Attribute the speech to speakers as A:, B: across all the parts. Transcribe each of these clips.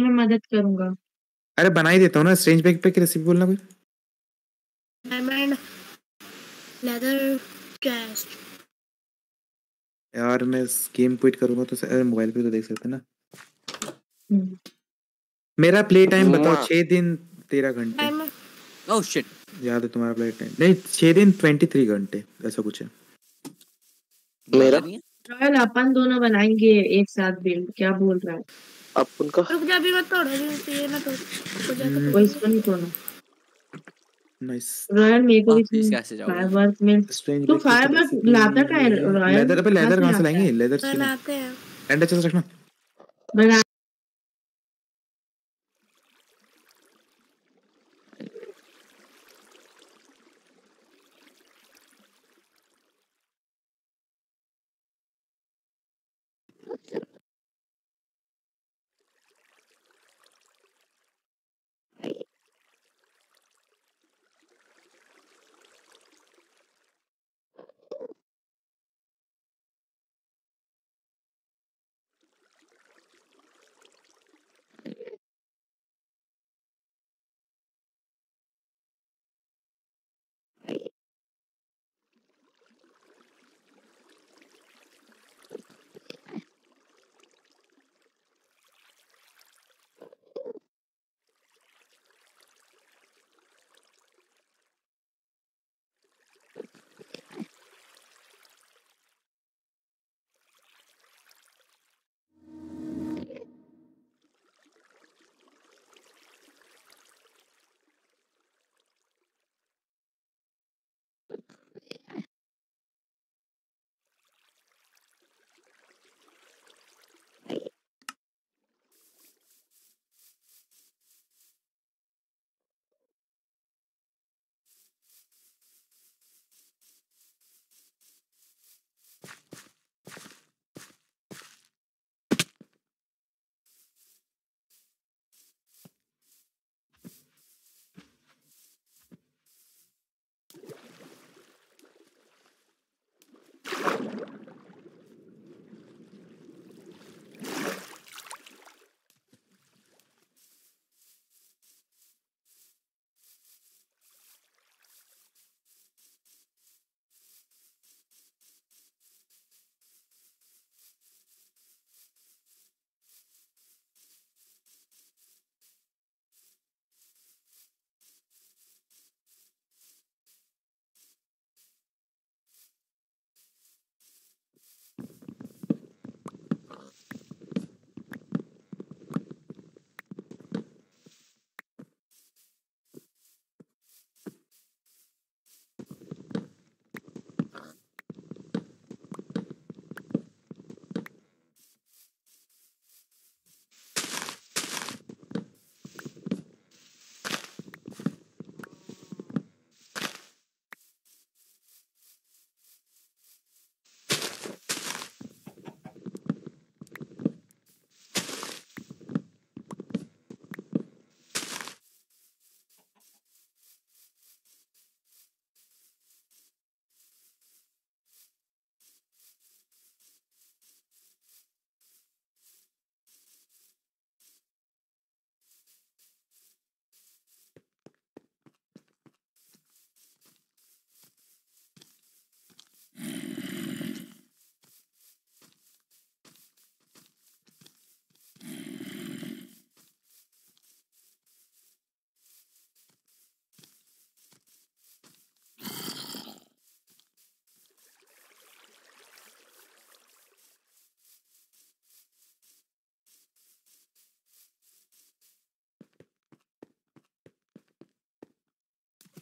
A: मैं मदद करूँगा।
B: अरे बना ही देता हूँ ना स्ट्रेंज बैग पे की रेसिपी बोलना कोई?
C: डायमंड लेदर चेस्ट
B: यार मैं गेम क्विट करूँगा तो मोबाइल पे तो देख सकते हैं ना।
A: हम्म।
B: मेरा प्ले टाइम बताओ। छह दिन तेरह घंटे।
D: ओह शिट
B: याद है तुम्हारा प्ले टाइम नहीं छह दिन ट्वेंटी थ्री घंटे ऐसा कुछ है।
D: मेरा?
A: रॉयल अपन दोनों बनाएँगे एक साथ बिल्ड क्या बोल रहा है?
E: अब उनका
C: रुक जा अभी मत तोड़ अभी ये ना तोड़ रुक जा। वो इसको
A: नहीं तोड़ना।
B: नाइस
A: रॉयल मेरे को भी
D: कैसे जाओगे? फायरवर्क
A: में
B: तो तू फायरवर्क लाता का है रॉयल लेदर पे लेदर कहाँ से लाएँगे? लेदर से
C: लाते हैं।
B: एंड अच्छे से रखना।
A: बना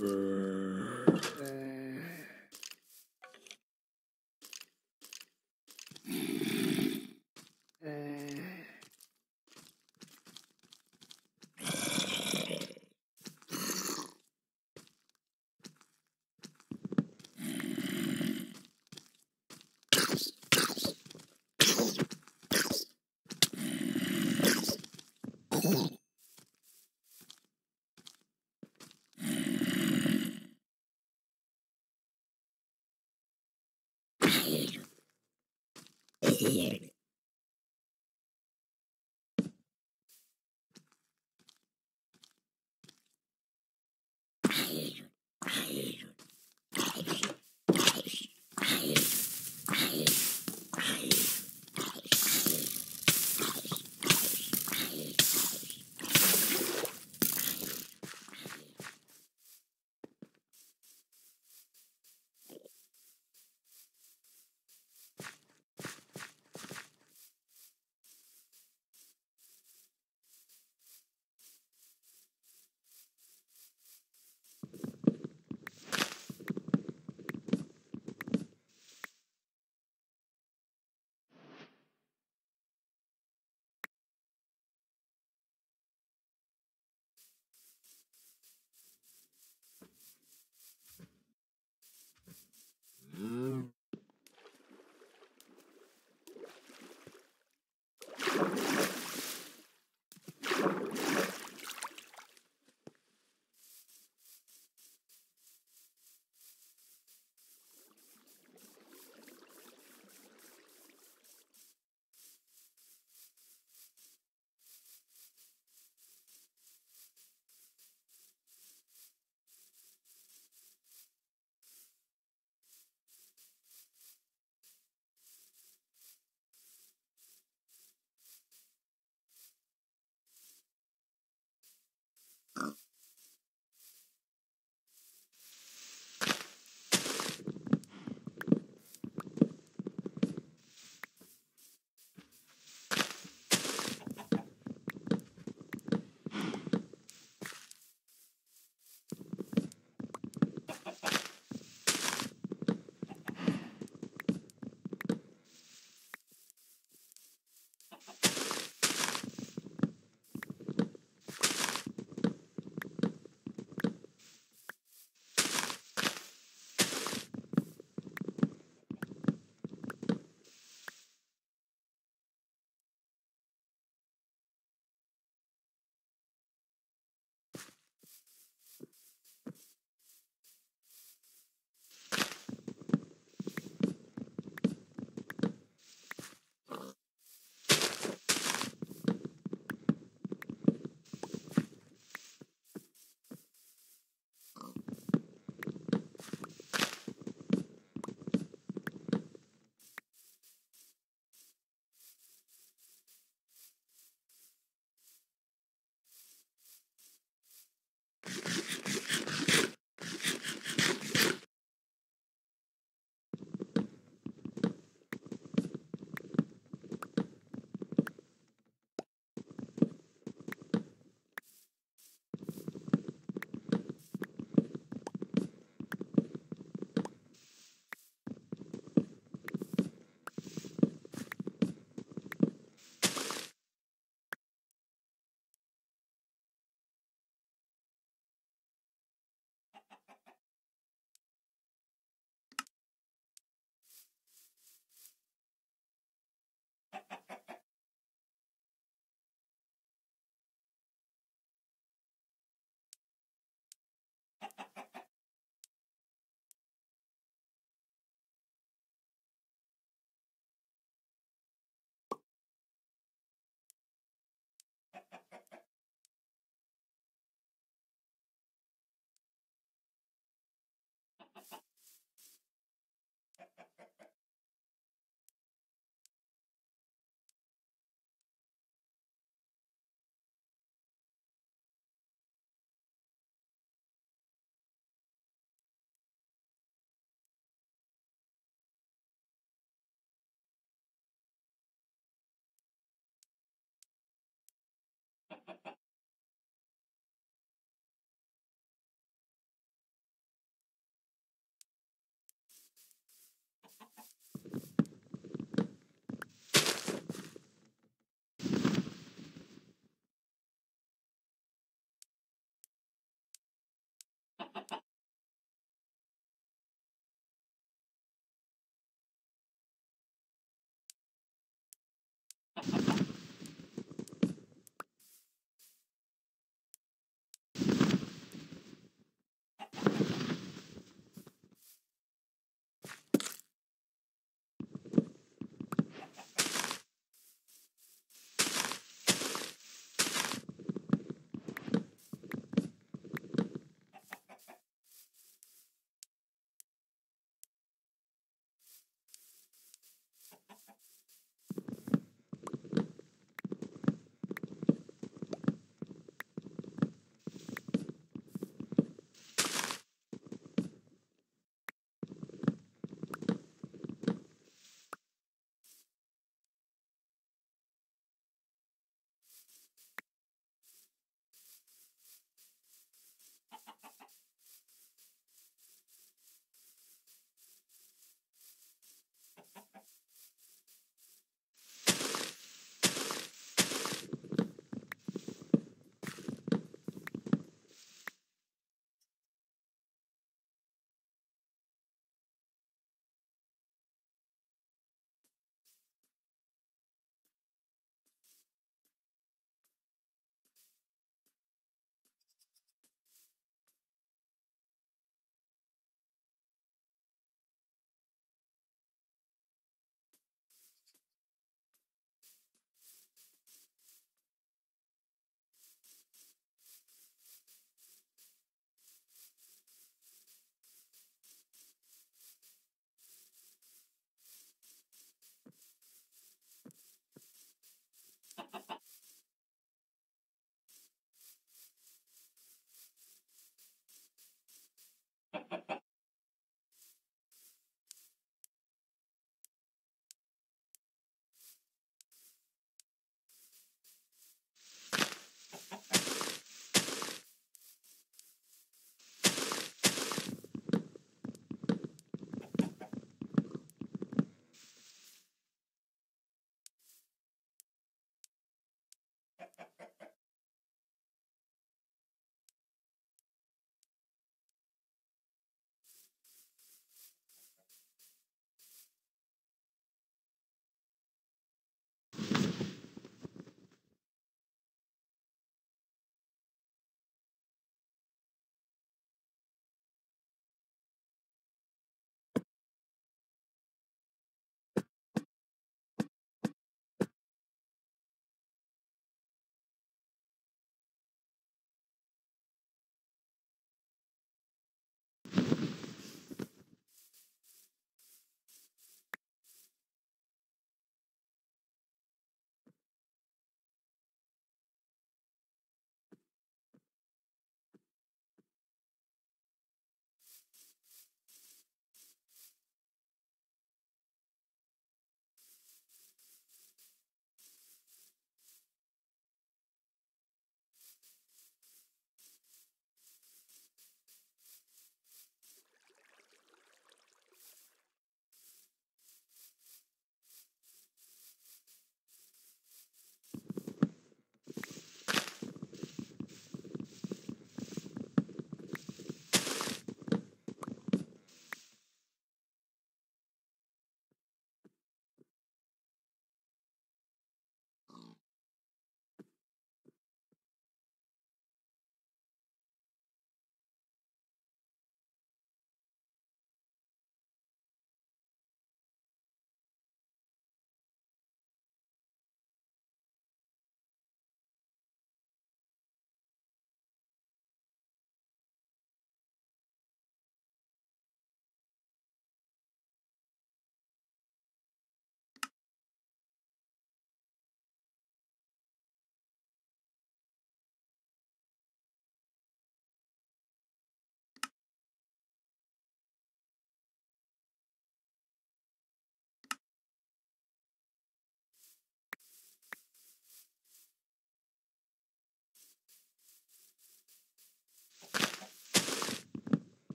A: for Yeah.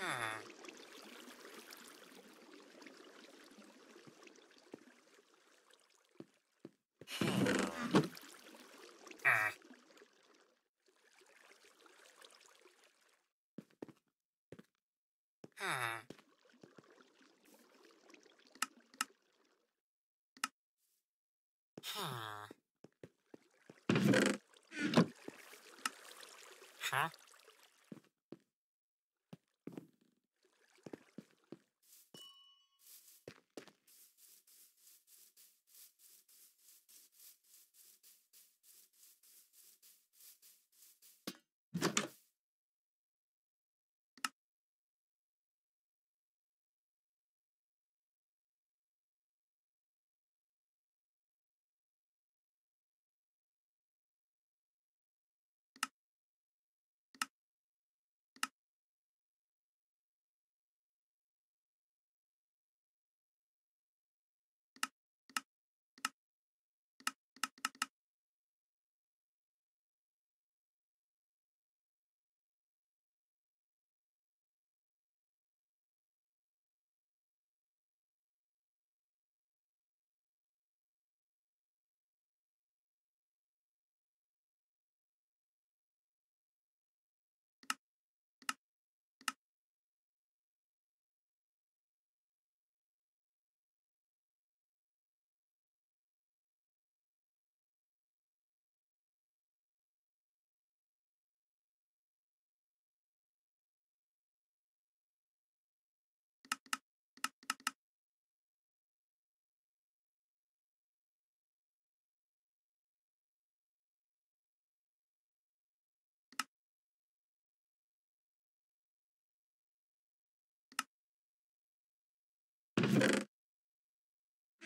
A: Huh?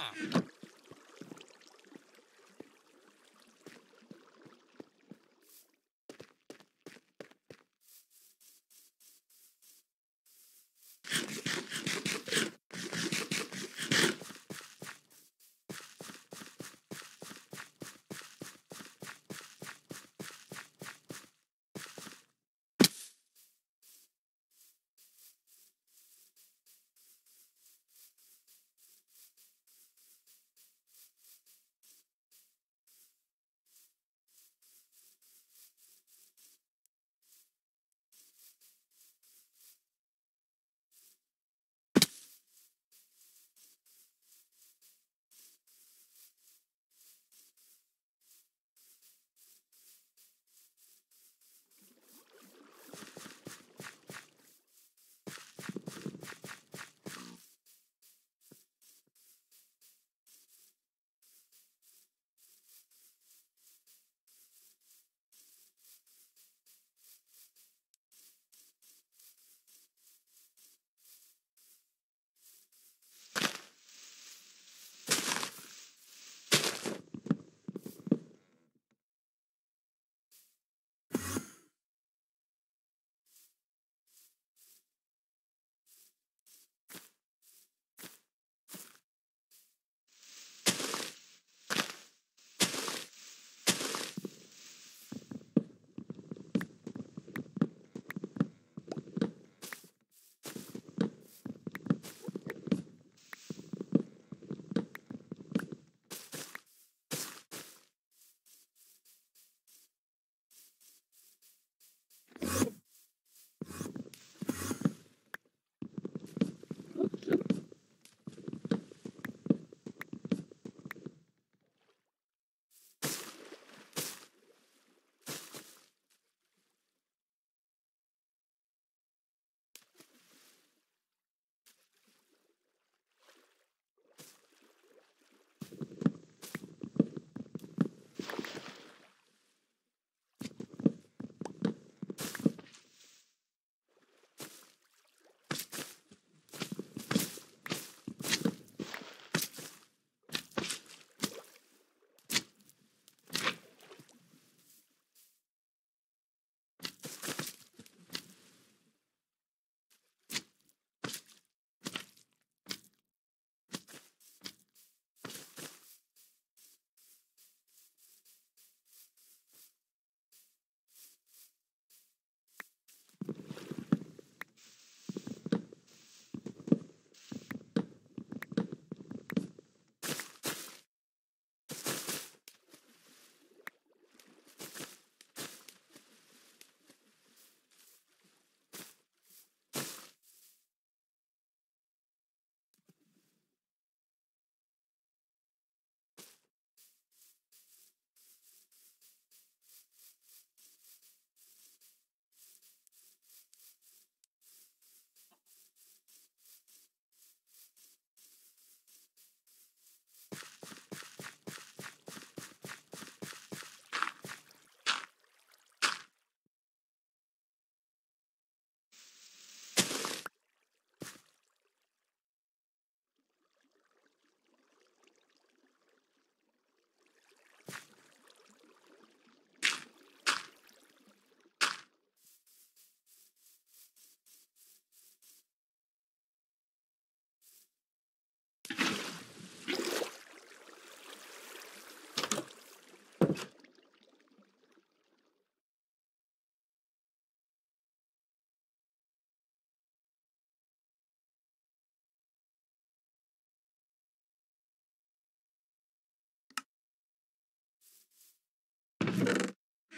A: Ah.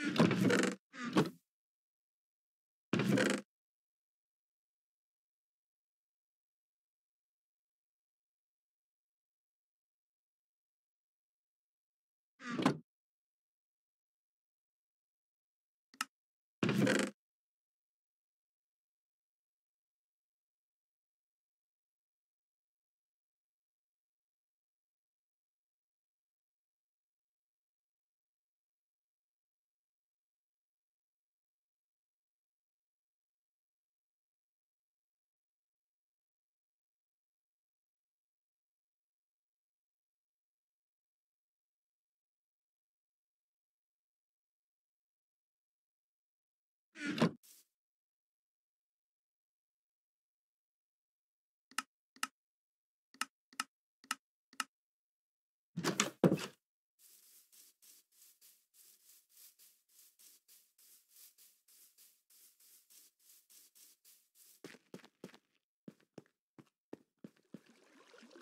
A: Thank you.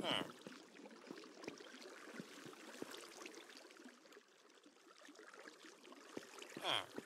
A: Huh. Huh.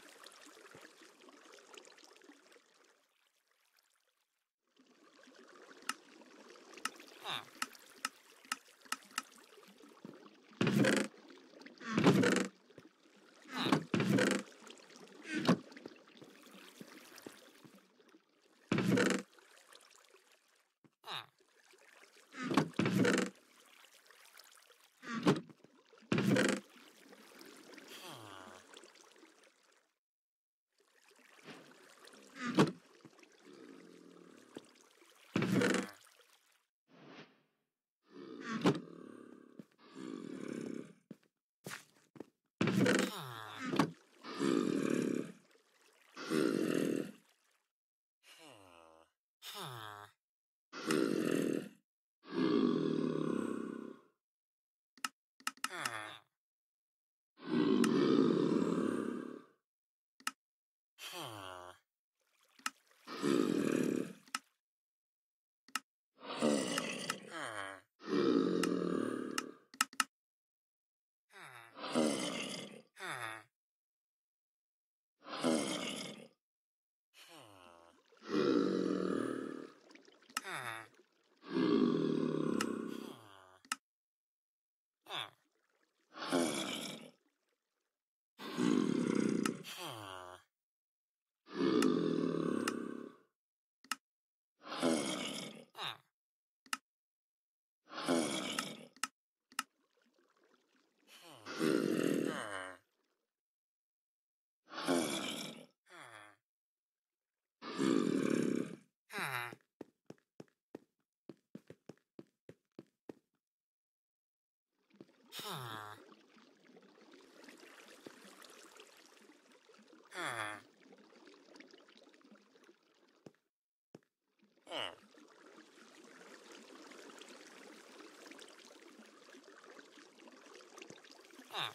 A: Ah.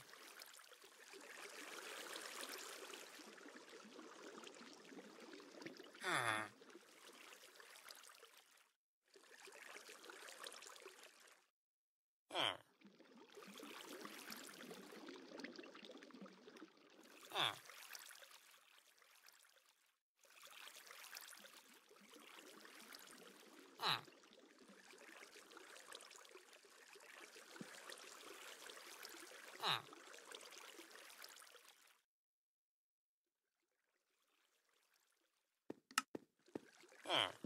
A: Ah. Huh.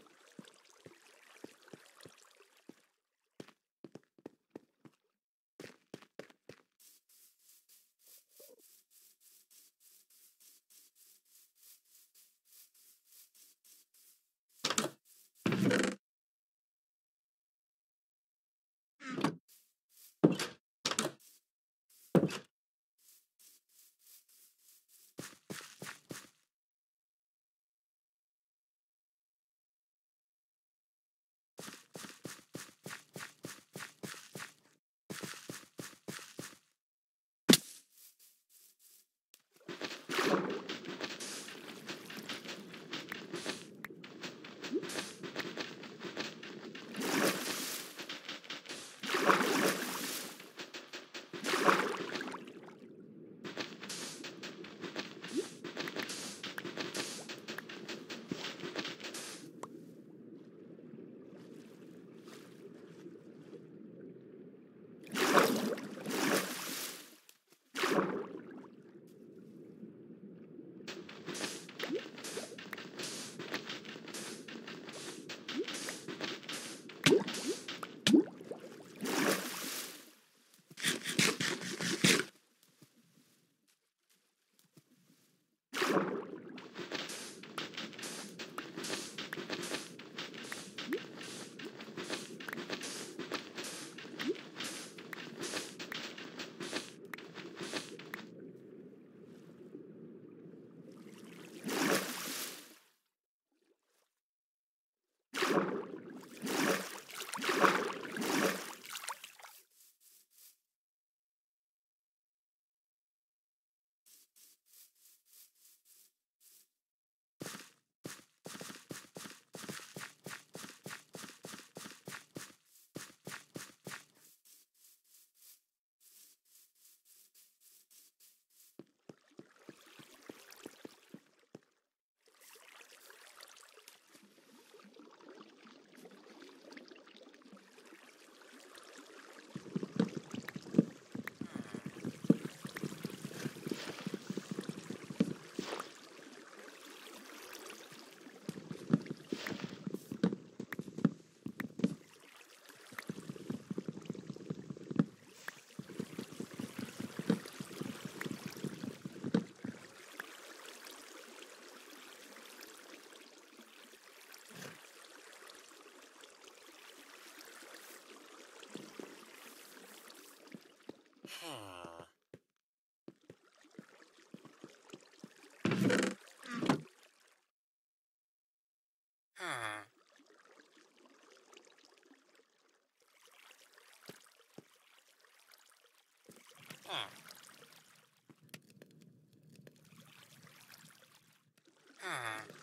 A: Ah.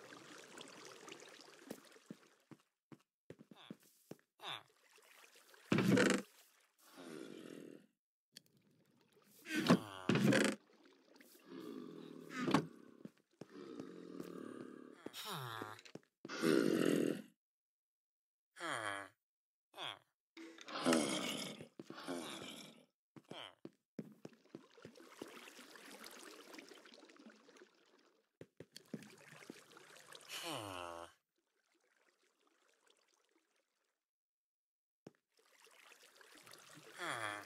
A: Huh.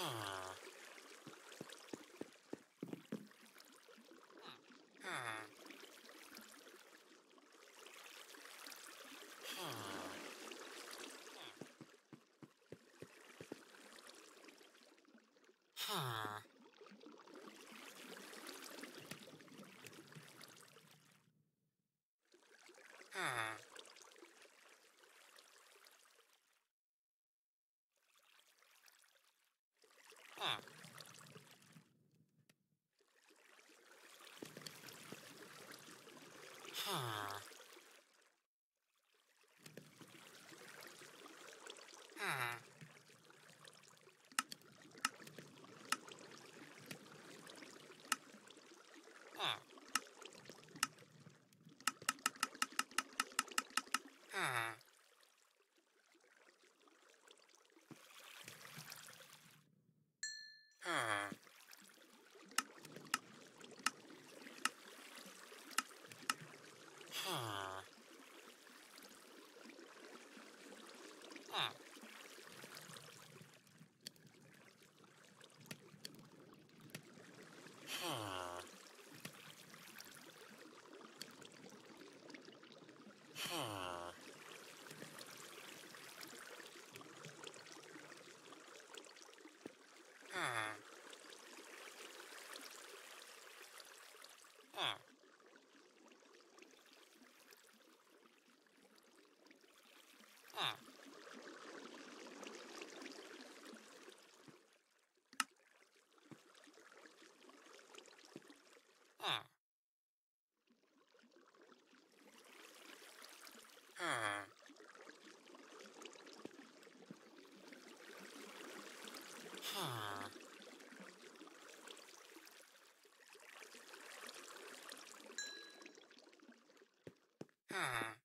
A: Ah. Ah. Hmm. hmm. Ah.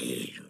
A: Bye.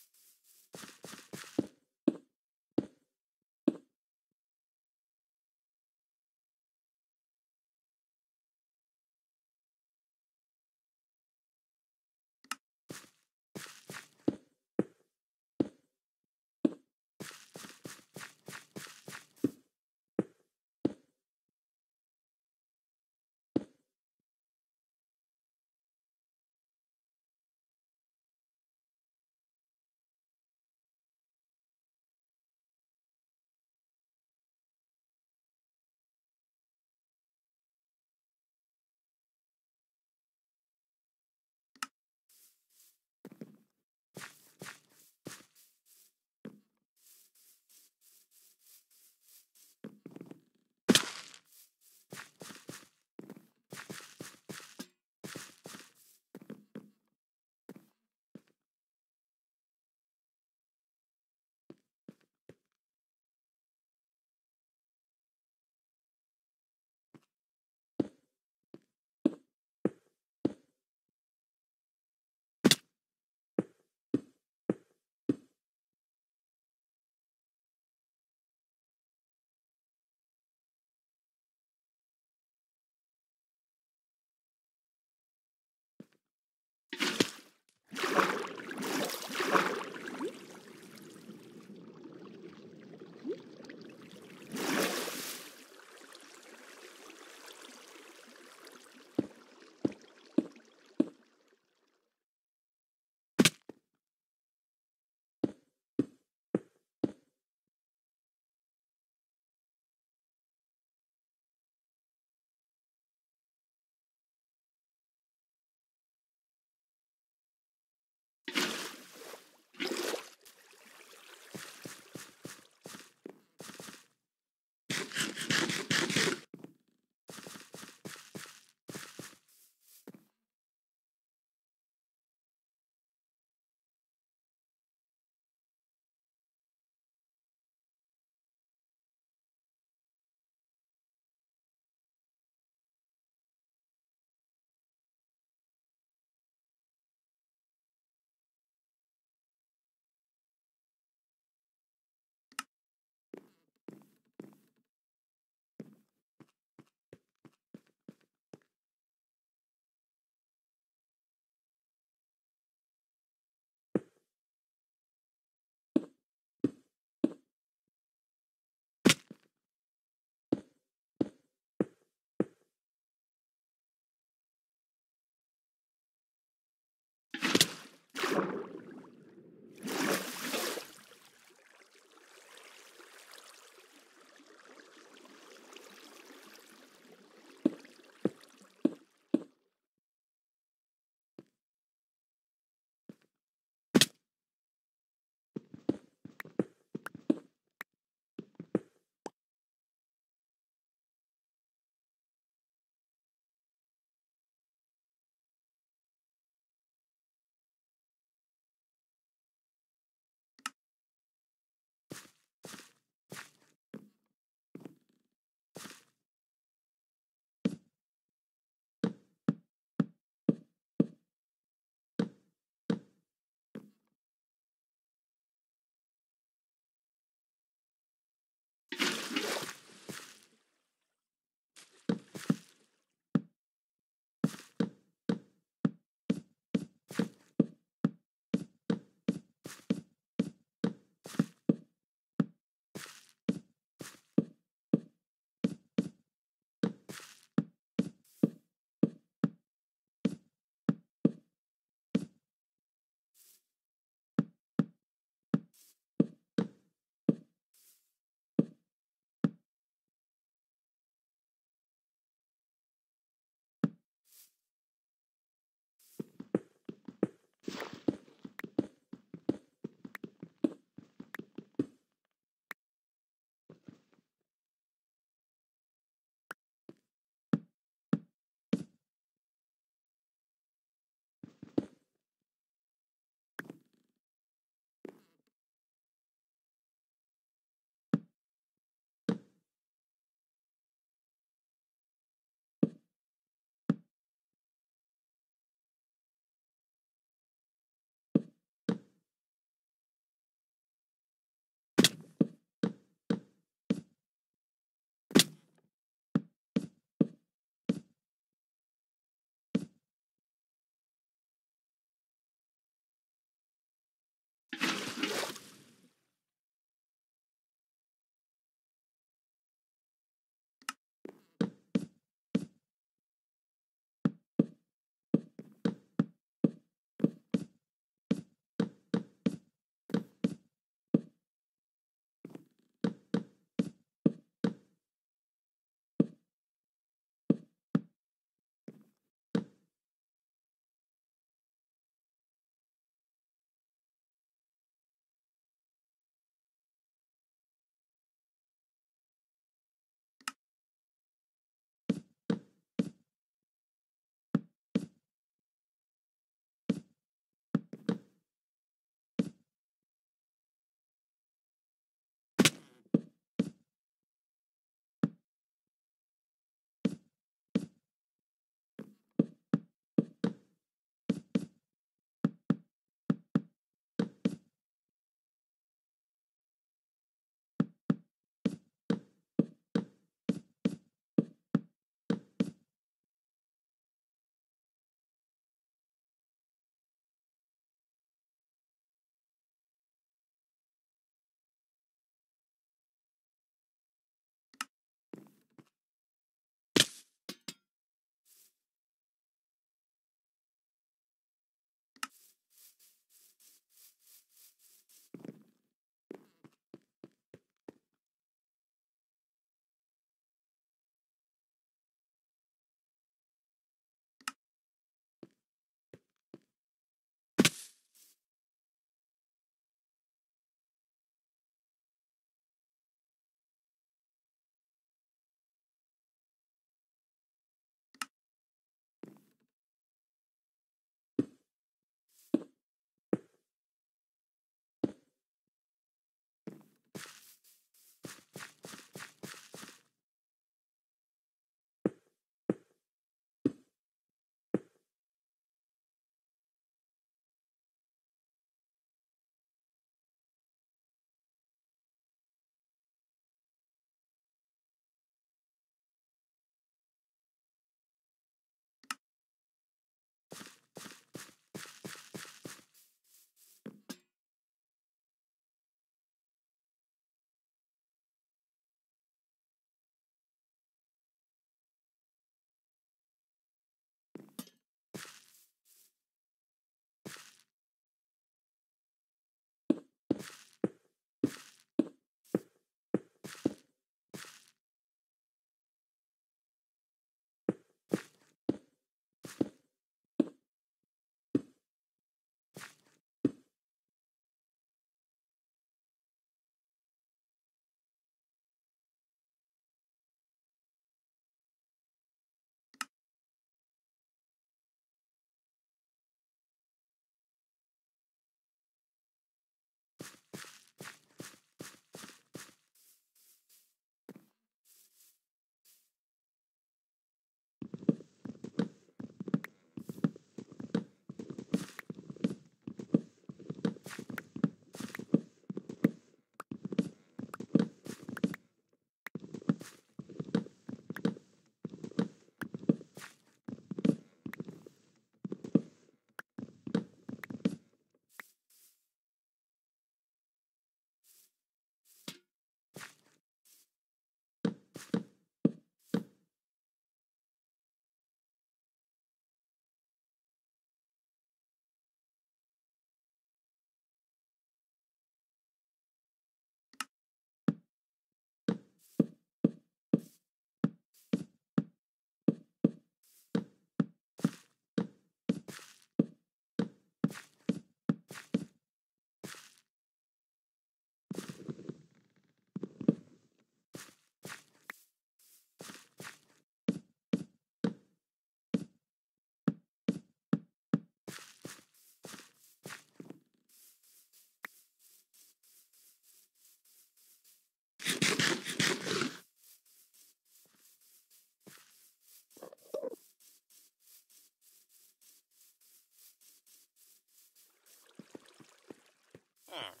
A: Huh.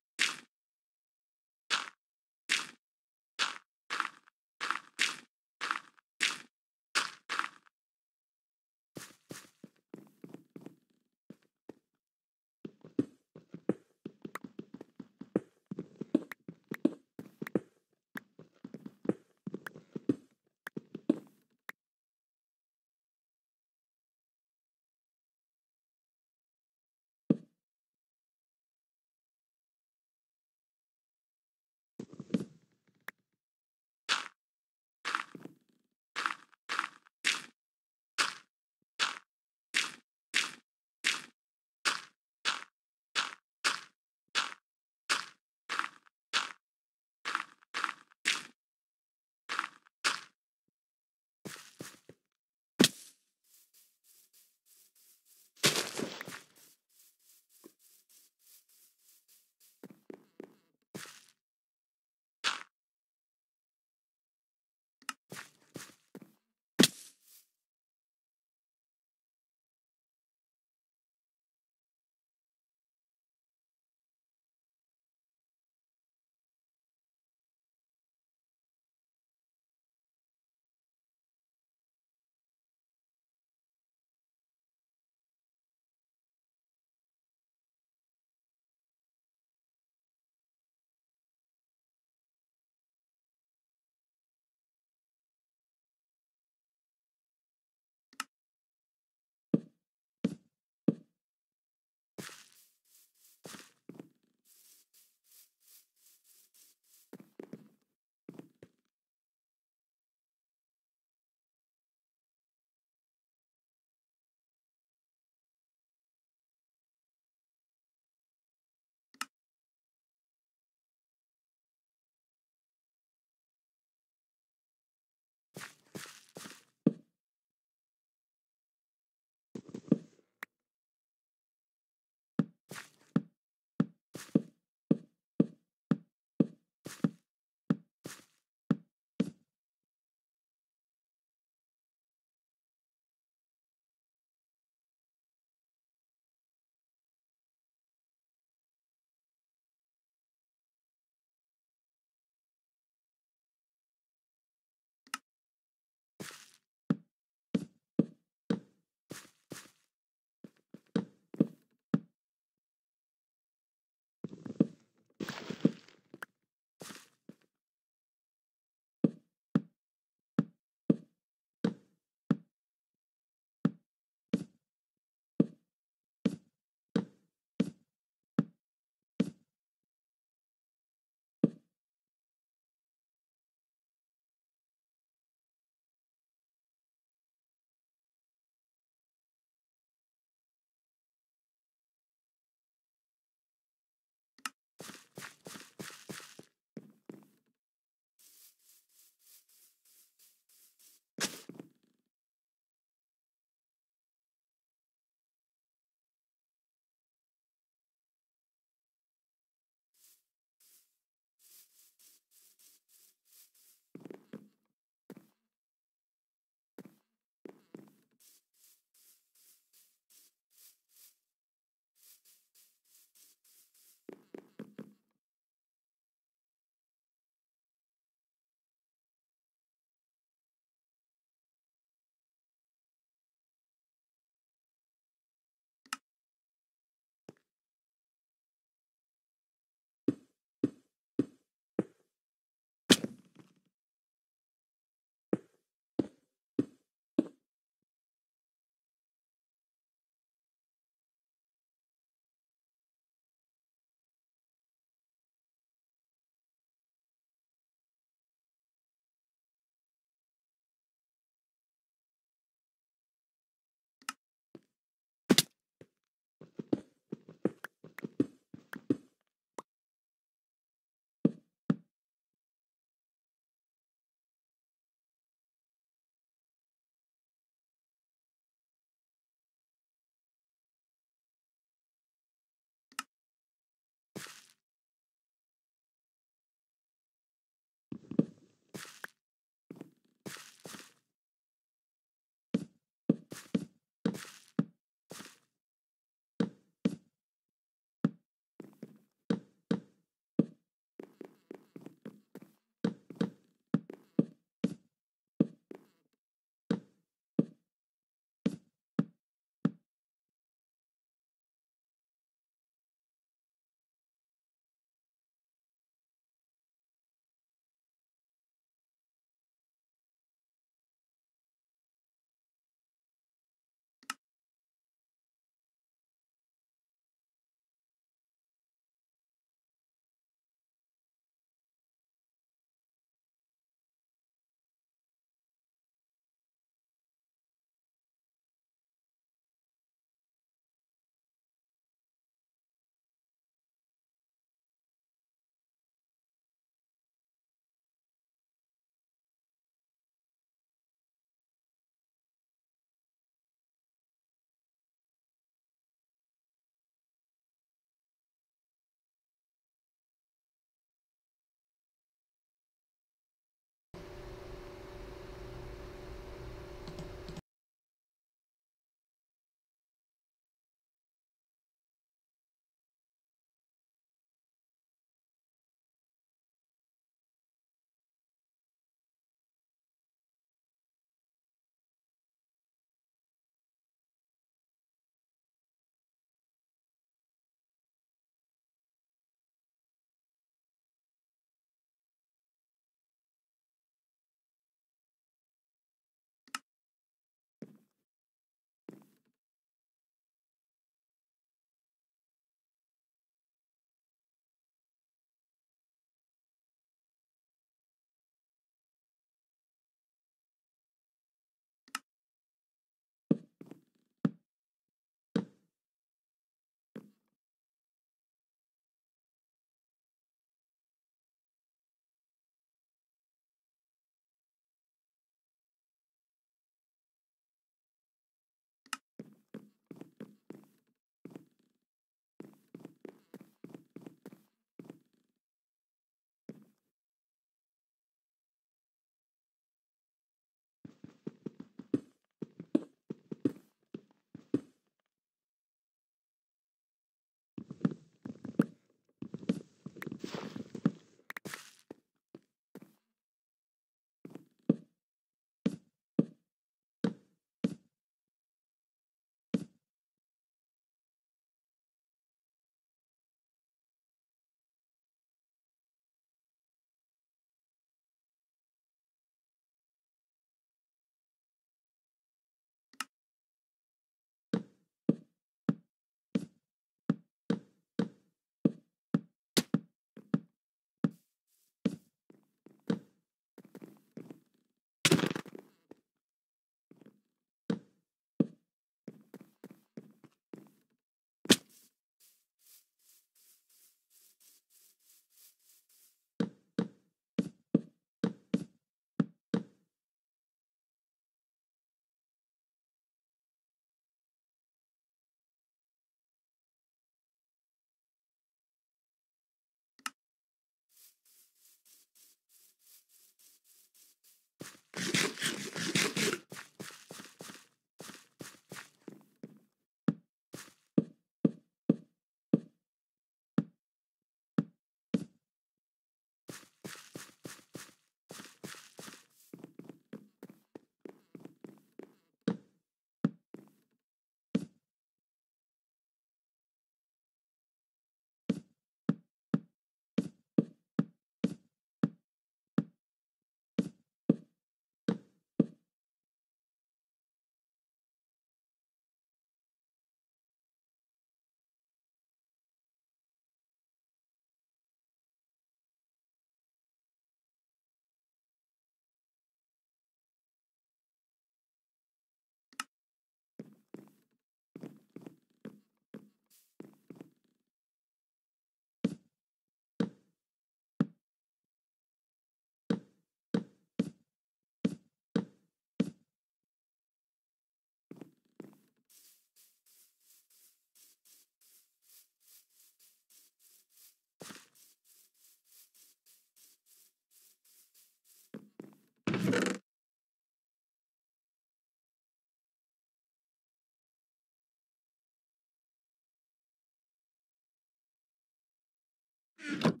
A: Thank